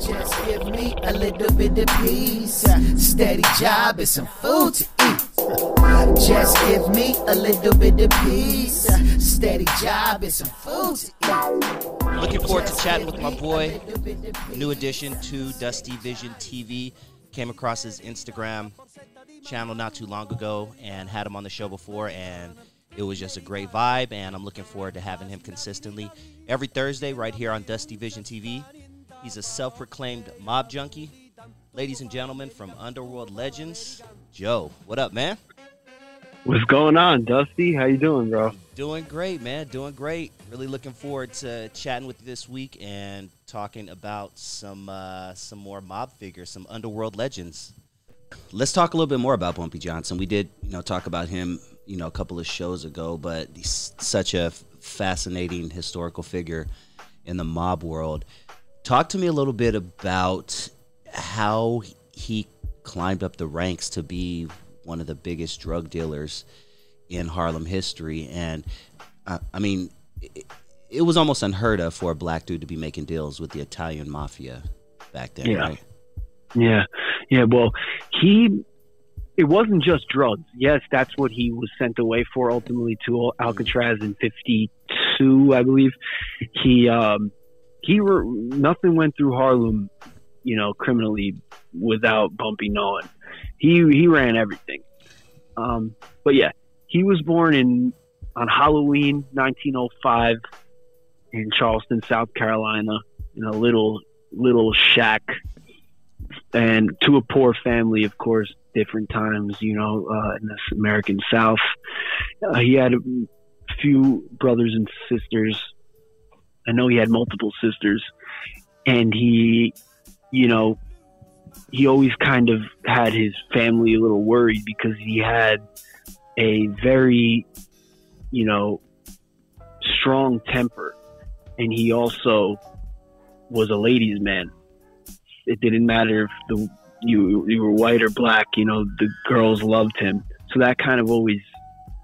Just give me a little bit of peace, steady job and some food to eat. Just give me a little bit of peace, steady job and some food to eat. Looking forward to chatting with my boy. New addition to Dusty Vision TV. Came across his Instagram channel not too long ago and had him on the show before, and it was just a great vibe. And I'm looking forward to having him consistently every Thursday right here on Dusty Vision TV. He's a self proclaimed mob junkie. Ladies and gentlemen from Underworld Legends, Joe. What up, man? What's going on, Dusty? How you doing, bro? Doing great, man. Doing great. Really looking forward to chatting with you this week and talking about some uh, some more mob figures, some underworld legends. Let's talk a little bit more about Bumpy Johnson. We did, you know, talk about him, you know, a couple of shows ago, but he's such a fascinating historical figure in the mob world. Talk to me a little bit about how he climbed up the ranks to be one of the biggest drug dealers in Harlem history. And uh, I mean, it, it, was almost unheard of for a black dude to be making deals with the Italian mafia back then, yeah. right? Yeah. Yeah. Well, he, it wasn't just drugs. Yes, that's what he was sent away for ultimately to Alcatraz in 52, I believe. He, um, he were nothing went through Harlem, you know, criminally without Bumpy knowing. He he ran everything. Um, but yeah, he was born in on Halloween 1905 in Charleston, South Carolina, in a little little shack, and to a poor family, of course. Different times, you know, uh, in this American South. Uh, he had a few brothers and sisters I know he had multiple sisters, and he, you know, he always kind of had his family a little worried because he had a very, you know, strong temper, and he also was a ladies' man. It didn't matter if the you you were white or black. You know, the girls loved him. So that kind of always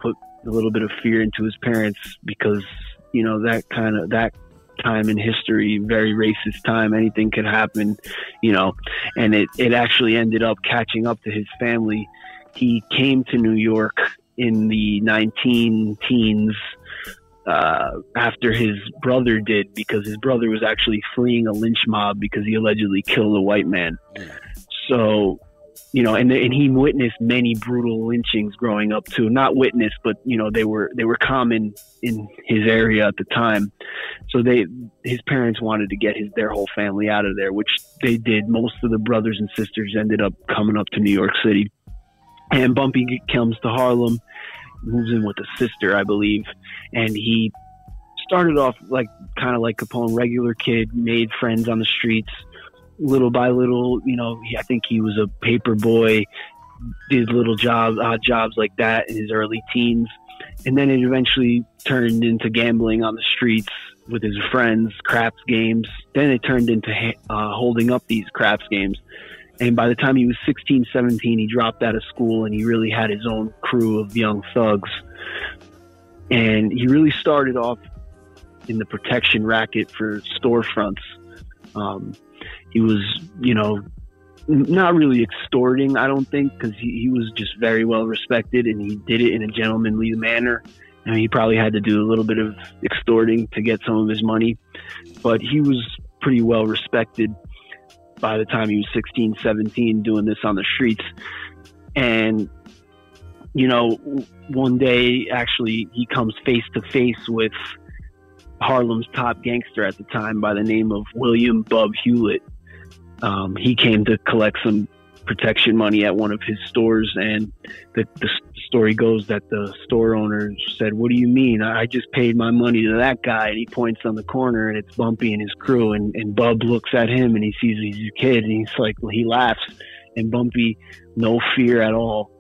put a little bit of fear into his parents because you know that kind of that time in history, very racist time. Anything could happen, you know, and it, it actually ended up catching up to his family. He came to New York in the 19 teens uh, after his brother did because his brother was actually fleeing a lynch mob because he allegedly killed a white man. So you know, and and he witnessed many brutal lynchings growing up too. Not witnessed, but you know, they were they were common in his area at the time. So they his parents wanted to get his their whole family out of there, which they did. Most of the brothers and sisters ended up coming up to New York City, and Bumpy comes to Harlem, moves in with a sister, I believe, and he started off like kind of like Capone, regular kid, made friends on the streets little by little, you know, I think he was a paper boy, did little jobs, odd jobs like that in his early teens. And then it eventually turned into gambling on the streets with his friends, craps games. Then it turned into uh, holding up these craps games. And by the time he was 16, 17, he dropped out of school and he really had his own crew of young thugs. And he really started off in the protection racket for storefronts. Um, he was, you know, not really extorting, I don't think, because he, he was just very well respected and he did it in a gentlemanly manner. I mean, he probably had to do a little bit of extorting to get some of his money, but he was pretty well respected by the time he was 16, 17, doing this on the streets. And, you know, one day, actually, he comes face to face with Harlem's top gangster at the time by the name of William Bub Hewlett um, he came to collect some protection money at one of his stores, and the, the story goes that the store owner said, "What do you mean? I just paid my money to that guy." And he points on the corner, and it's Bumpy and his crew. And, and Bub looks at him, and he sees he's a kid, and he's like, well, he laughs, and Bumpy, no fear at all,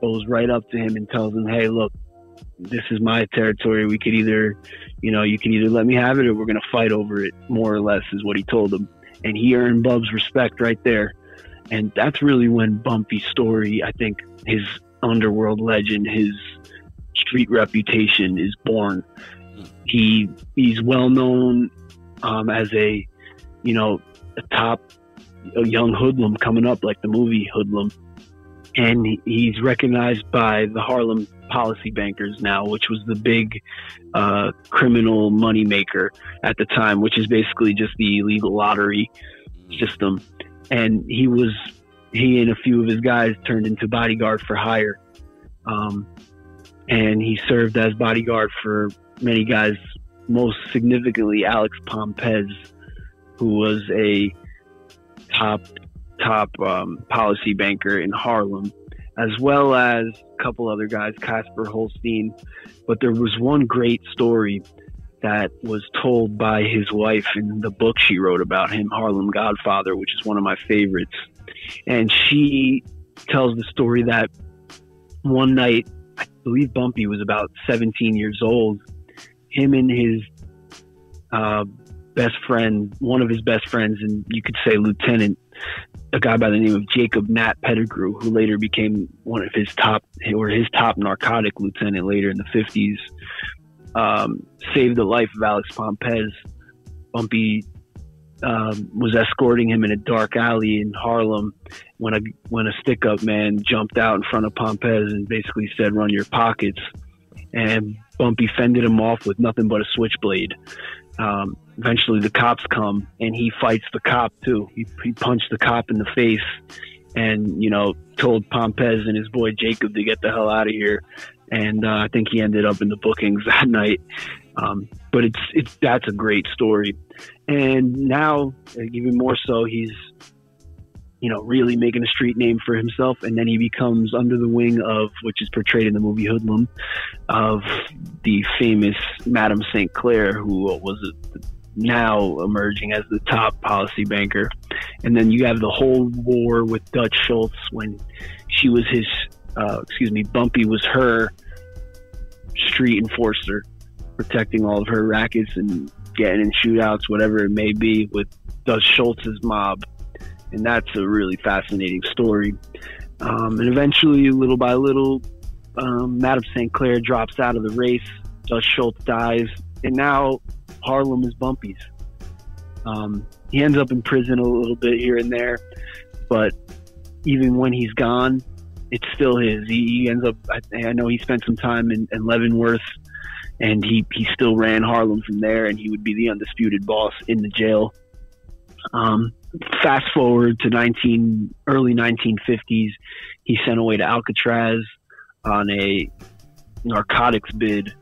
goes right up to him and tells him, "Hey, look." This is my territory. We could either, you know, you can either let me have it or we're going to fight over it, more or less, is what he told him and he earned Bub's respect right there. And that's really when Bumpy's story, I think, his underworld legend, his street reputation is born. He he's well known um, as a you know, a top a young hoodlum coming up, like the movie Hoodlum. And he's recognized by the Harlem policy bankers now, which was the big uh, criminal moneymaker at the time, which is basically just the illegal lottery system. And he was, he and a few of his guys turned into bodyguard for hire. Um, and he served as bodyguard for many guys, most significantly Alex Pompez, who was a top top um, policy banker in Harlem, as well as a couple other guys, Casper Holstein. But there was one great story that was told by his wife in the book she wrote about him, Harlem Godfather, which is one of my favorites. And she tells the story that one night, I believe Bumpy was about 17 years old, him and his uh, best friend, one of his best friends, and you could say lieutenant, a guy by the name of Jacob Nat Pettigrew, who later became one of his top or his top narcotic lieutenant later in the 50s, um, saved the life of Alex Pompez. Bumpy um, was escorting him in a dark alley in Harlem when a when a stick up man jumped out in front of Pompez and basically said, "Run your pockets." And Bumpy fended him off with nothing but a switchblade. Um, eventually, the cops come and he fights the cop too. He, he punched the cop in the face and, you know, told Pompez and his boy Jacob to get the hell out of here. And uh, I think he ended up in the bookings that night. Um, but it's it's that's a great story. And now, even more so, he's you know, really making a street name for himself. And then he becomes under the wing of, which is portrayed in the movie Hoodlum, of the famous Madame St. Clair, who was now emerging as the top policy banker. And then you have the whole war with Dutch Schultz when she was his, uh, excuse me, Bumpy was her street enforcer, protecting all of her rackets and getting in shootouts, whatever it may be, with Dutch Schultz's mob and that's a really fascinating story. Um, and eventually, little by little, um, Madame St. Clair drops out of the race. Dutch Schultz dies, and now Harlem is Bumpy's. Um, he ends up in prison a little bit here and there, but even when he's gone, it's still his. He, he ends up. I, I, know he spent some time in, in Leavenworth, and he he still ran Harlem from there, and he would be the undisputed boss in the jail. Um, fast forward to 19 early 1950s, he sent away to Alcatraz on a narcotics bid.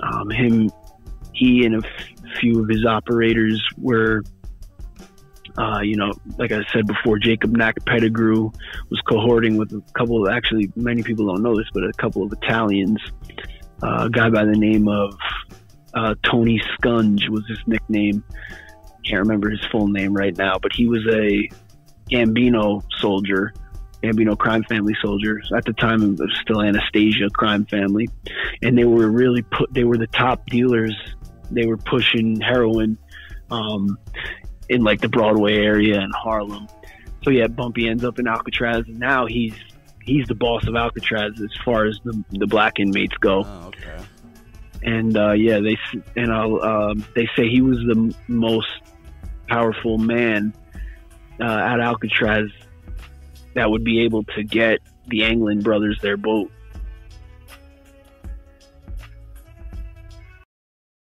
Um, him, he, and a f- few of his operators were, uh, you know, like I said before, Jacob Nat Pettigrew was cohorting with a couple of actually many people don't know this, but a couple of Italians. Uh, a guy by the name of uh, Tony Scunge was his nickname can't remember his full name right now, but he was a Gambino soldier, Gambino crime family soldier. At the time, it was still Anastasia crime family, and they were really put. They were the top dealers. They were pushing heroin um, in like the Broadway area in Harlem. So yeah, Bumpy ends up in Alcatraz, and now he's he's the boss of Alcatraz as far as the the black inmates go. Oh, okay. And uh, yeah, they and uh, they say he was the most powerful man uh, at Alcatraz that would be able to get the Anglin brothers their boat